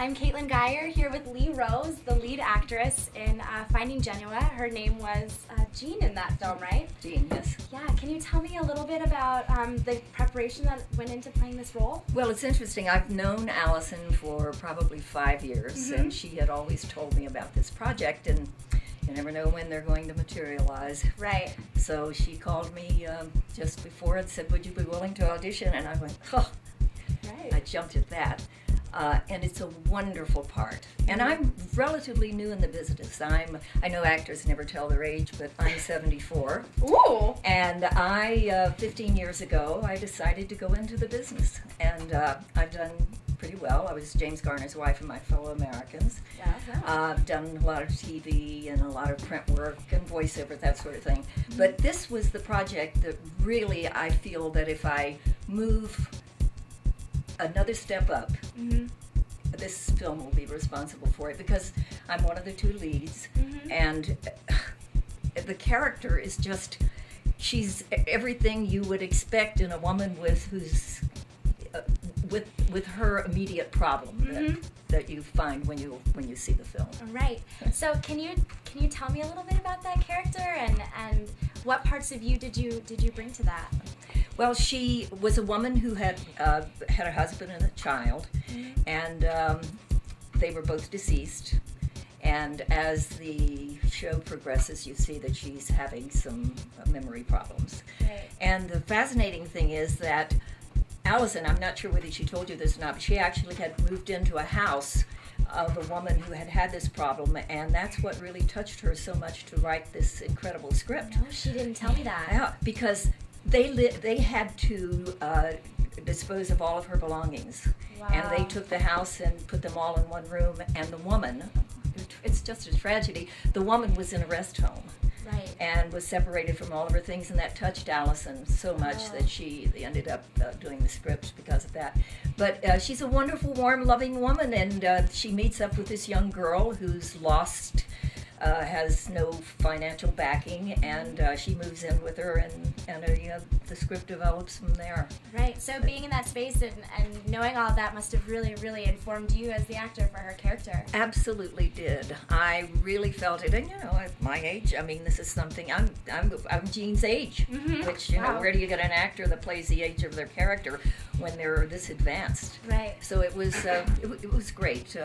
I'm Caitlin Geier here with Leigh Rose, the lead actress in uh, Finding Jenua. Her name was uh, Jean in that film, right? Jean, yes. Yeah, can you tell me a little bit about um, the preparation that went into playing this role? Well, it's interesting. I've known Allison for probably five years, Mhm. and she had always told me about this project, and you never know when they're going to materialize. Right. So she called me um, just before and said, Would you be willing to audition? And I went, Oh, Right. I jumped at that. Uh, and it's a wonderful part. And. I'm relatively new in the business. I'm I know actors never tell their age, but I'm 74. Ooh. And I, uh, 15 years ago, I decided to go into the business. And uh, I've done pretty well. I was James Garner's wife and my fellow Americans. Yeah. yeah. Uh, I've done a lot of TV and a lot of print work and voiceover, that sort of thing. But this was the project that really I feel that if I move another step up, hmm this film will be responsible for it because I'm one of the two leads, Mhm. and the character is just she's everything you would expect in a woman with who's uh, with with her immediate problem Mhm. that, that you find when you when you see the film. Right. So can you can you tell me a little bit about that character and and what parts of you did you did you bring to that? Well, she was a woman who had uh, had a husband and a child, Mm-hmm. and um, they were both deceased. And as the show progresses, you see that she's having some uh, memory problems. Right. And the fascinating thing is that Allison, I'm not sure whether she told you this or not, but she actually had moved into a house of a woman who had had this problem, and that's what really touched her so much to write this incredible script. No, she didn't tell me that. Yeah, because they li- they had to uh, dispose of all of her belongings, and they took the house and put them all in one room. And the woman, it's just a tragedy. The woman was in a rest home Right. and was separated from all of her things, and that touched Allison so much Oh. that she ended up uh, doing the script because of that. But uh, she's a wonderful, warm, loving woman, and uh, she meets up with this young girl who's lost. Uh, has no financial backing, and uh, she moves in with her, and and uh, uh, the script develops from there. Right. So being in that space and, and knowing all that must have really, really informed you as the actor for her character. Absolutely did. I really felt it, and you know, at my age, I mean, this is something. I'm I'm I'm Jean's age, Mhm. which you know, where do you get an actor that plays the age of their character when they're this advanced? Right. So it was uh, it, it was great.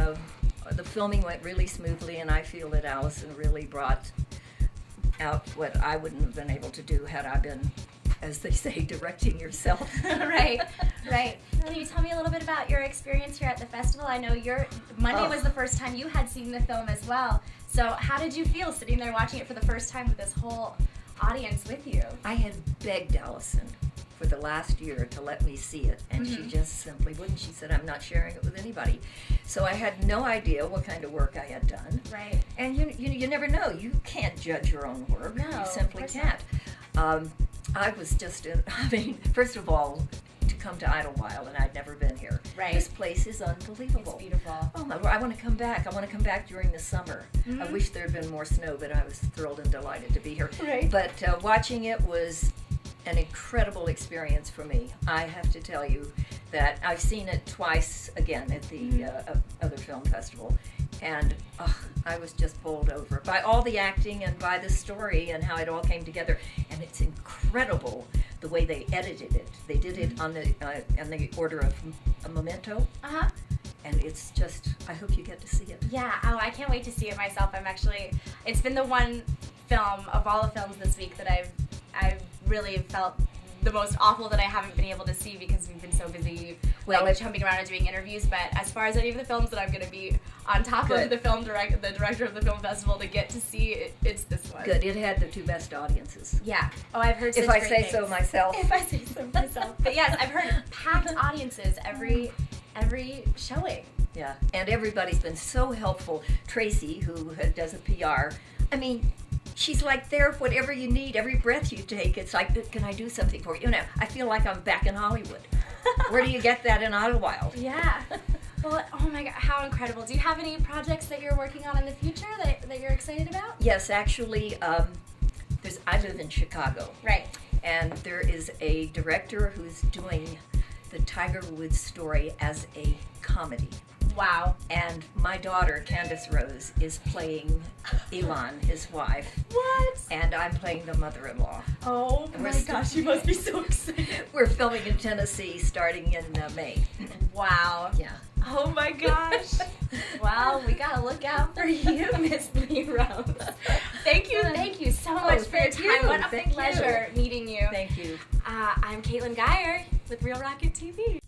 The filming went really smoothly, and I feel that Allison really brought out what I wouldn't have been able to do had I been, as they say, directing yourself. right, right. Can you tell me a little bit about your experience here at the festival? I know your Monday Oh. was the first time you had seen the film as well. So how did you feel sitting there watching it for the first time with this whole audience with you? I had begged Allison for the last year to let me see it, and she Mhm. just simply wouldn't. She said, I'm not sharing it with anybody. So I had no idea what kind of work I had done. Right. And you, you, you never know. You can't judge your own work. No, you simply can't. Um, I was just, in, I mean, first of all, to come to Idyllwild, and I'd never been here. Right. This place is unbelievable. It's beautiful. Oh my I want to come back. I want to come back during the summer. I Mhm. wish there had been more snow, but I was thrilled and delighted to be here. Right. But uh, watching it was an incredible experience for me. I have to tell you that I've seen it twice again at the Mhm. uh, other film festival, and uh, I was just bowled over by all the acting and by the story and how it all came together. And it's incredible the way they edited it. They did it on the uh, on the order of a memento, Uh huh. and it's just. I hope you get to see it. Yeah. Oh, I can't wait to see it myself. I'm actually. It's been the one film of all the films this week that I've I've really felt the most awful that I haven't been able to see because we've been so busy Well, like jumping around and doing interviews. But as far as any of the films that I'm going to be on top Good. of the film direct, the director of the film festival to get to see, it, it's this one. Good. It had the two best audiences. Yeah. Oh, I've heard. If I say things. so myself. If I say so myself. but yes, I've heard packed audiences every every showing. Yeah, and everybody's been so helpful. Tracy, who does a PR, I mean, she's like there, whatever you need, every breath you take. It's like, can I do something for you? You know, I feel like I'm back in Hollywood. Where do you get that in Idyllwild? Yeah. Well, oh my god, how incredible. Do you have any projects that you're working on in the future that, that you're excited about? Yes, actually, um, there's. I live in Chicago, Right. and there is a director who's doing the Tiger Woods story as a comedy. Wow. And my daughter, Candace Rose, is playing Elin, his wife. What? And I'm playing the mother in law. Oh And my st- gosh, you must be so excited. We're filming in Tennessee starting in uh, May. Wow. Yeah. Oh my gosh. well, we gotta look out for you, Miss Leigh Rose. Thank you, thank you so much for your time. you, What a thank you. pleasure meeting you. Thank you. Uh, I'm Caitlin Geier with ReelRocket TV.